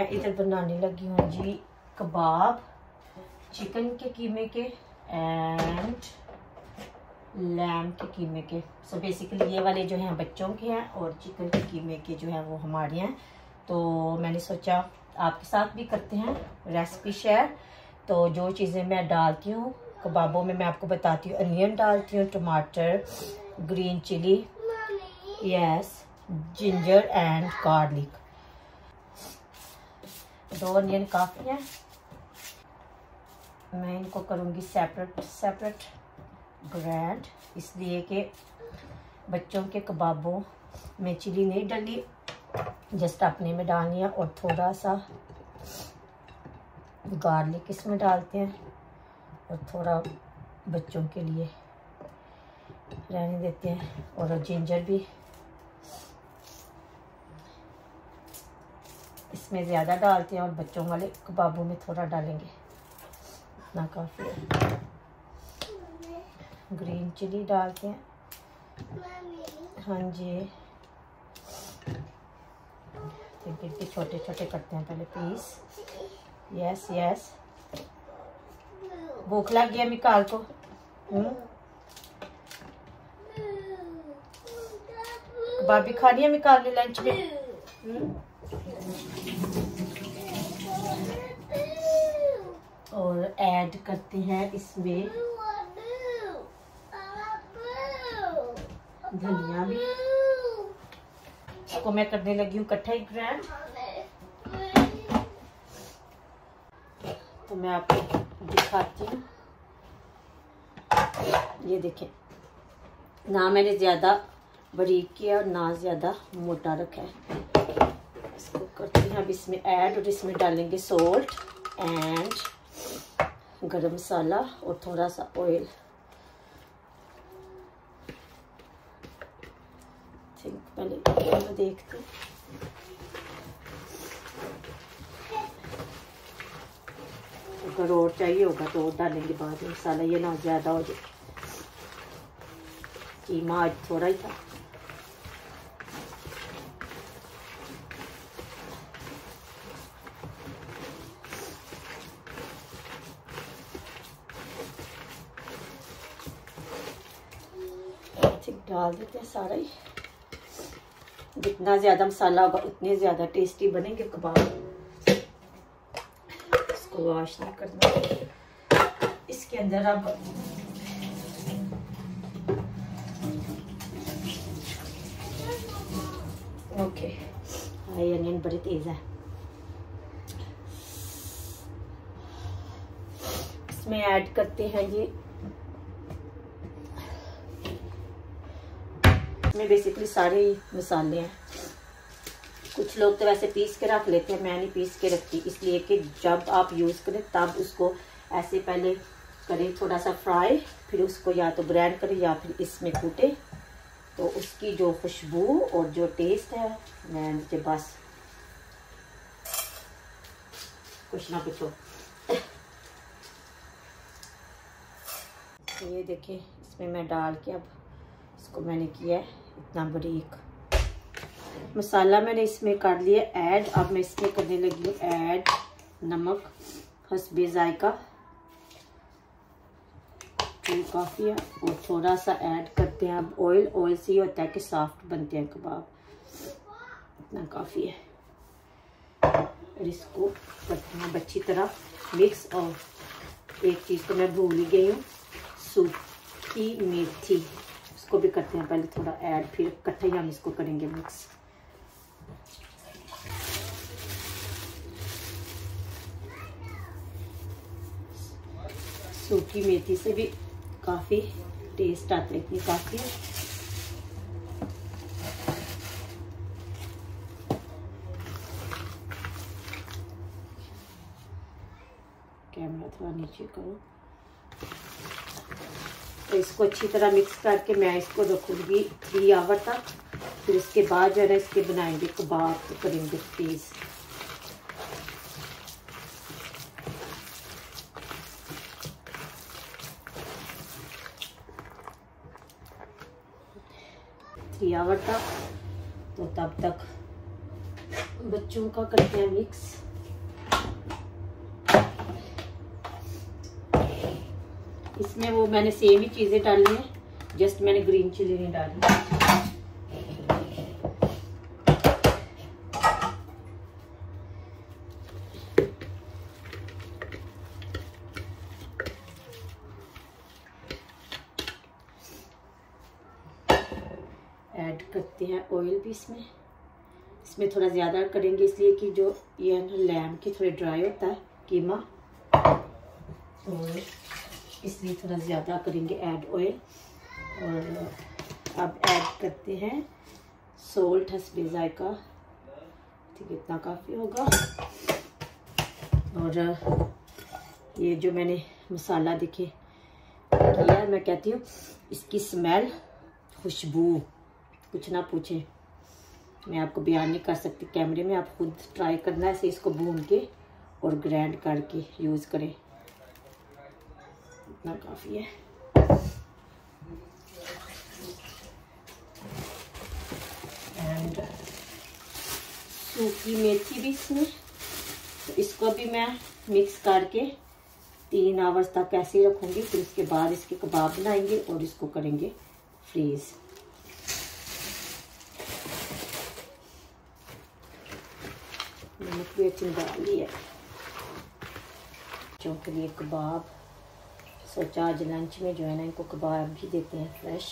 मैं इधर बनाने लगी हूँ जी कबाब चिकन के कीमे के एंड लैम के कीमे के। सो so बेसिकली ये वाले जो हैं बच्चों के हैं और चिकन के कीमे के जो हैं वो हमारे हैं। तो मैंने सोचा आपके साथ भी करते हैं रेसिपी शेयर तो जो चीज़ें मैं डालती हूँ कबाबों में मैं आपको बताती हूँ। अनियन डालती हूँ टमाटर green chilli yes ginger and garlic दो अनियन काफ़ी हैं। मैं इनको करूँगी सेपरेट सेपरेट ग्रैंड इसलिए कि बच्चों के कबाबों में चिली नहीं डली जस्ट अपने में डालनी है और थोड़ा सा गार्लिक इसमें डालते हैं और थोड़ा बच्चों के लिए रहने देते हैं और जिंजर भी इसमें ज़्यादा डालते हैं और बच्चों वाले कबाबों में थोड़ा डालेंगे। इतना काफ़ी। है ग्रीन चिली डालते हैं। हाँ जी। देखिए छोटे छोटे करते हैं पहले पीस। यस यस भूख लग गया मिकाल को। हम्म? भाभी खा रही है मिकाल लंच में? हम्म? और ऐड करते हैं इसमें धनिया भी। इसको मैं करने लगी हूँ कट्ठा ही ग्रैंड। तो मैं आपको दिखाती हूँ। ये देखें, ना मैंने ज़्यादा बारीक किया और ना ज़्यादा मोटा रखा है। इसको करती हैं अब इसमें ऐड और इसमें डालेंगे सोल्ट एंड गरम मसाला और थोड़ा सा ऑयल थिंक पहले देखती अगर और चाहिए होगा तो और डालेंगे बाद में, मसाला ये ना ज़्यादा हो जाए। कीमा आज थोड़ा ही था। डाल देते हैं सारा ही। जितना ज़्यादा मसाला होगा उतने ज़्यादा टेस्टी बनेंगे कबाब। इसको वॉश नहीं करना। इसके अंदर अब ओके हाई अनियन बड़े तेज़ है। इसमें ऐड करते हैं जी इसमें बेसिकली सारे ही मसाले हैं। कुछ लोग तो वैसे पीस के रख लेते हैं, मैं नहीं पीस के रखती। इसलिए कि जब आप यूज़ करें, तब उसको ऐसे पहले करें थोड़ा सा फ्राई फिर उसको या तो ग्राइंड करें या फिर इसमें कूटे। तो उसकी जो खुशबू और जो टेस्ट है, मैं मुझे बस कुछ ना पूछो। ये देखिए, इसमें मैं डाल के अब इसको मैंने किया है, इतना बारीक। मसाला मैंने इसमें कर लिया, ऐड। अब मैं इसमें करने लगी हूँ ऐड नमक, हसबे जायका। काफ़ी है, और थोड़ा सा ऐड करते हैं अब ऑयल ऑयल से ही होता है कि सॉफ्ट बनते हैं कबाब। इतना काफ़ी है। और इसको करते हैं अच्छी तरह मिक्स और एक चीज़ तो मैं भूल ही गई हूँ, सूखी मेथी। करते हैं, पहले थोड़ा ऐड फिर इकट्ठा ही हम इसको करेंगे मिक्स सूखी मेथी से भी काफ़ी टेस्ट आता है, इतनी काफ़ी कैमरा थोड़ा नीचे करो. तो इसको अच्छी तरह मिक्स करके मैं इसको रखूँगी थ्री आवर तक। फिर इसके बाद जो है इसके बनाएँगे कबाब तो करेंगे पीस थ्री आवर तक। तो तब तक बच्चों का करते हैं मिक्स इसमें वो मैंने सेम ही चीज़ें डाली हैं जस्ट मैंने ग्रीन चिली नहीं डाली। ऐड करते हैं ऑयल भी इसमें। इसमें थोड़ा ज़्यादा करेंगे इसलिए कि जो ये लैम की थोड़ी ड्राई होता है, कीमा। और इसलिए थोड़ा ज़्यादा करेंगे ऐड ऑयल और अब ऐड करते हैं सोल्ट हसबे जायका ठीक इतना काफ़ी होगा। और ये जो मैंने मसाला दिखे, किया मैं कहती हूँ, इसकी स्मेल खुशबू। कुछ ना पूछे। मैं आपको बयान नहीं कर सकती, कैमरे में आप खुद ट्राई करना है इसको भून के और ग्राइंड करके यूज़ करें। इतना काफ़ी है। एंड सूखी मेथी भी इसमें। तो इसको भी मैं मिक्स करके तीन आवर्स तक ऐसे रखूँगी, फिर उसके बाद इसके कबाब बनाएँगे और इसको करेंगे फ्रीज़ अच्छी डाल है। बच्चों के लिए कबाब। सोचा आज लंच में जो है ना इनको कबाब भी देते हैं फ्रेश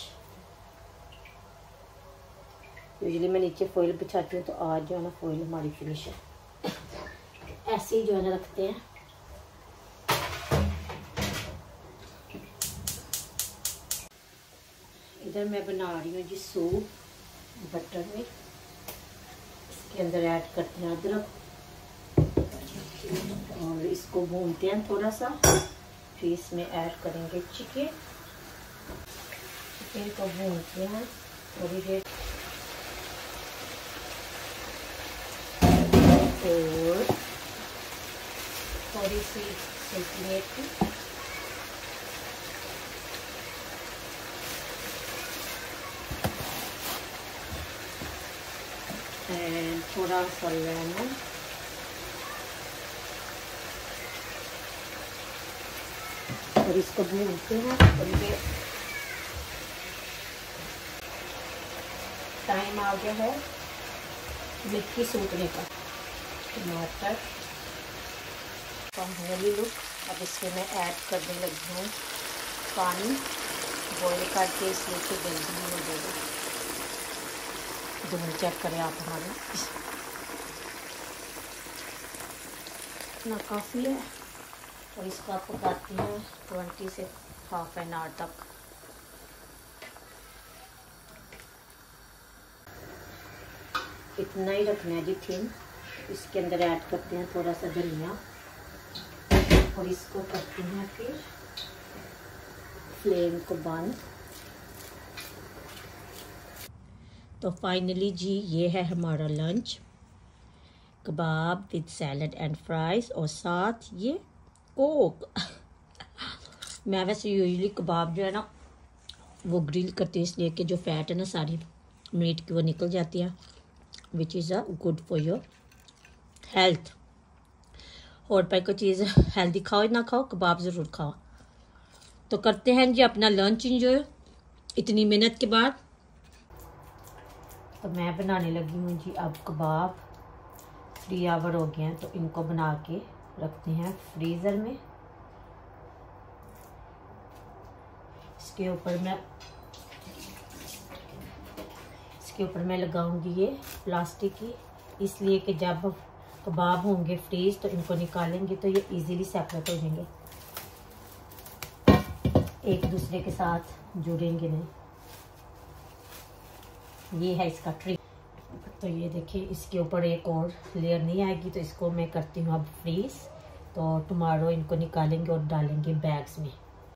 यूजली मैं नीचे फॉइल बिछाती हूँ तो आज जो है ना फॉइल हमारी फिनिश है। ऐसे ही जो है ना रखते हैं। इधर मैं बना रही हूँ जी सूप बटर में। इसके अंदर ऐड करते हैं अदरक। और इसको भूनते हैं थोड़ा सा। फिर इसमें ऐड करेंगे चिकन चिकन को भूनते हैं थोड़ी देर और थोड़ी सी सेंटीमेटर एंड थोड़ा सा लेमन और इसको भूनते हैं। थोड़ी देर टाइम आ गया है मिट्टी सूखने का। टमाटर कमली लुक अब इसमें मैं ऐड करने लगी हूँ पानी। बॉईल करके इसलिए कि जल्दी हो जाएगा दूर चेक करें आप हमारे। इतना काफ़ी है। और इसको आप पकाती हैं ट्वेंटी से हाफ़ एन आवर तक। इतना ही रखना है जी थिन इसके अंदर ऐड करते हैं थोड़ा सा धनिया। और इसको करते हैं फिर फ्लेम को बंद। तो फाइनली जी, ये है हमारा lunch. Kebab with salad and fries और साथ ये कोक मैं वैसे यूजली कबाब जो है ना, वो ग्रिल करती हूँ, इसलिए कि जो फैट है ना सारी मीट की, वो निकल जाती है which is a good for your health और पर कोई चीज़ हेल्दी खाओ ना खाओ, कबाब ज़रूर खाओ। तो करते हैं जी अपना लंच इंजॉय इतनी मेहनत के बाद। तो मैं बनाने लगी हूँ जी अब कबाब। थ्री आवर हो गए हैं तो इनको बना के रखते हैं फ्रीज़र में। इसके ऊपर मैं, इसके ऊपर मैं लगाऊँगी ये प्लास्टिक की। इसलिए कि जब कबाब होंगे फ्रीज तो इनको निकालेंगे तो ये इजीली सेपरेट हो जाएँगे। एक दूसरे के साथ जुड़ेंगे नहीं। ये है इसका ट्रिक तो ये देखिए, इसके ऊपर एक और लेयर नहीं आएगी तो इसको मैं करती हूँ अब फ्रीज तो टुमारो इनको निकालेंगे और डालेंगे बैग्स में.